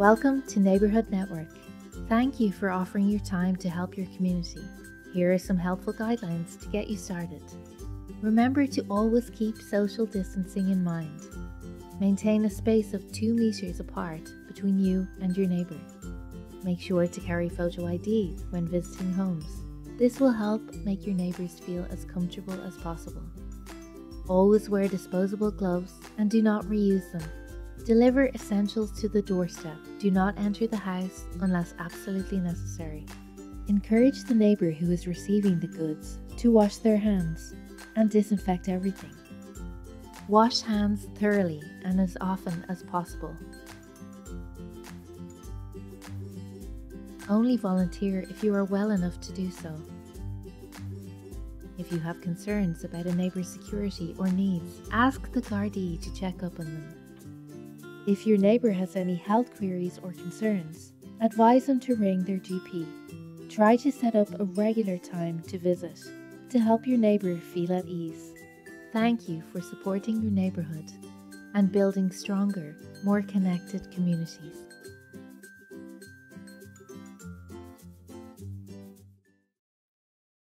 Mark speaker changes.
Speaker 1: Welcome to Neighbourhood Network. Thank you for offering your time to help your community. Here are some helpful guidelines to get you started. Remember to always keep social distancing in mind. Maintain a space of 2 metres apart between you and your neighbour. Make sure to carry photo ID when visiting homes. This will help make your neighbours feel as comfortable as possible. Always wear disposable gloves and do not reuse them. Deliver essentials to the doorstep. Do not enter the house unless absolutely necessary. Encourage the neighbour who is receiving the goods to wash their hands and disinfect everything. Wash hands thoroughly and as often as possible. Only volunteer if you are well enough to do so. If you have concerns about a neighbour's security or needs, ask the Gardaí to check up on them. If your neighbour has any health queries or concerns, advise them to ring their GP. Try to set up a regular time to visit to help your neighbour feel at ease. Thank you for supporting your neighbourhood and building stronger, more connected communities.